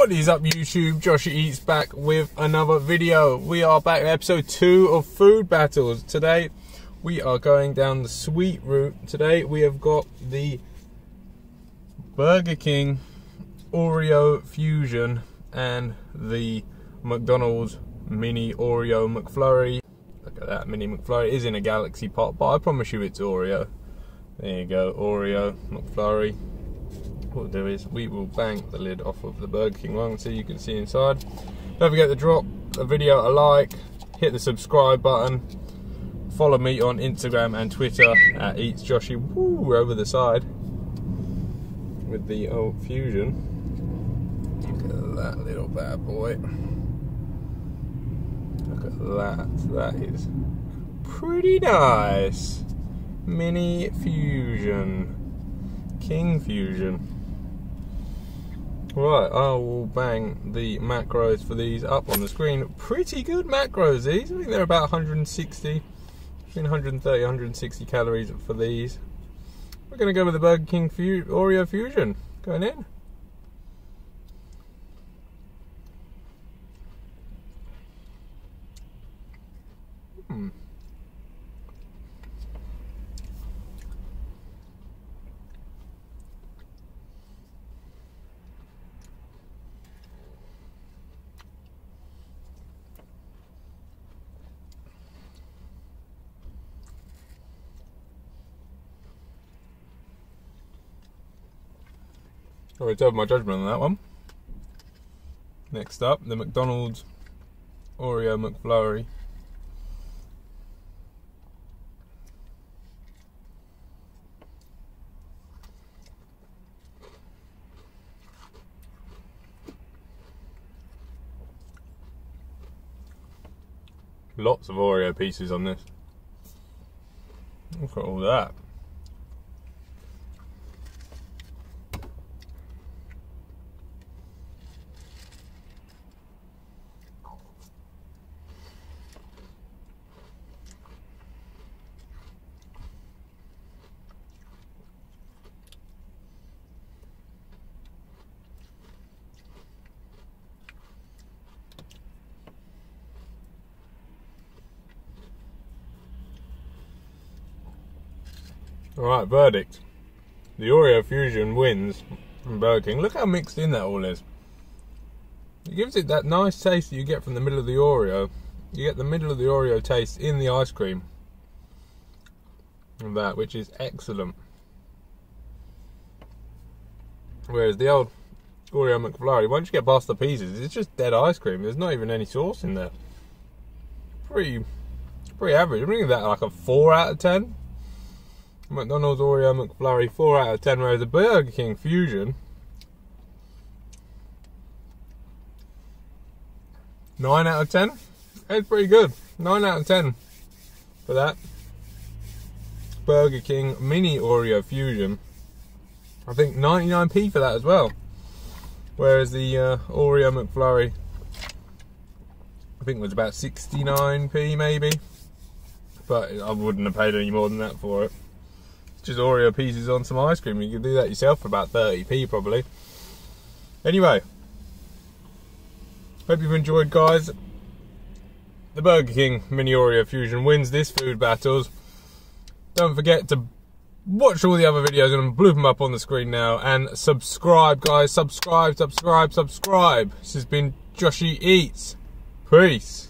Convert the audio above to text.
What is up YouTube? Josh Eats back with another video. We are back episode 2 of Food Battles. Today we are going down the sweet route. Today we have got the Burger King Oreo Fusion and the McDonald's Mini Oreo McFlurry. Look at that, Mini McFlurry is in a Galaxy pot, but I promise you it's Oreo. There you go, Oreo McFlurry what we'll do is we will bang the lid off of the Burger King one so you can see inside. Don't forget to drop a video a like, hit the subscribe button, follow me on Instagram and Twitter at Eats Joshy Woo over the side with the old Fusion. Look at that little bad boy. Look at that. That is pretty nice. Mini Fusion. King Fusion. Right, I will bang the macros for these up on the screen. Pretty good macros these. I think they're about 160, between 130, 160 calories for these. We're going to go with the Burger King Fu Oreo Fusion. Going in. Hmm. I reserve my judgment on that one. Next up, the McDonald's Oreo McFlurry. Lots of Oreo pieces on this. Look at all that. Alright, verdict. The Oreo Fusion wins from Burger King. Look how mixed in that all is. It gives it that nice taste that you get from the middle of the Oreo. You get the middle of the Oreo taste in the ice cream. And that, which is excellent. Whereas the old Oreo McFlurry, once you get past the pieces, it's just dead ice cream. There's not even any sauce in there. Pretty, pretty average. I'm that like a 4 out of 10. McDonald's Oreo McFlurry 4 out of 10, whereas the Burger King Fusion 9 out of 10. It's pretty good. 9 out of 10 for that. Burger King Mini Oreo Fusion. I think 99p for that as well. Whereas the uh, Oreo McFlurry, I think was about 69p maybe. But I wouldn't have paid any more than that for it just Oreo pieces on some ice cream. You can do that yourself for about 30p probably. Anyway, hope you've enjoyed, guys. The Burger King Mini Oreo Fusion wins this food battles. Don't forget to watch all the other videos and bloop them up on the screen now. And subscribe, guys. Subscribe, subscribe, subscribe. This has been Joshy Eats. Peace.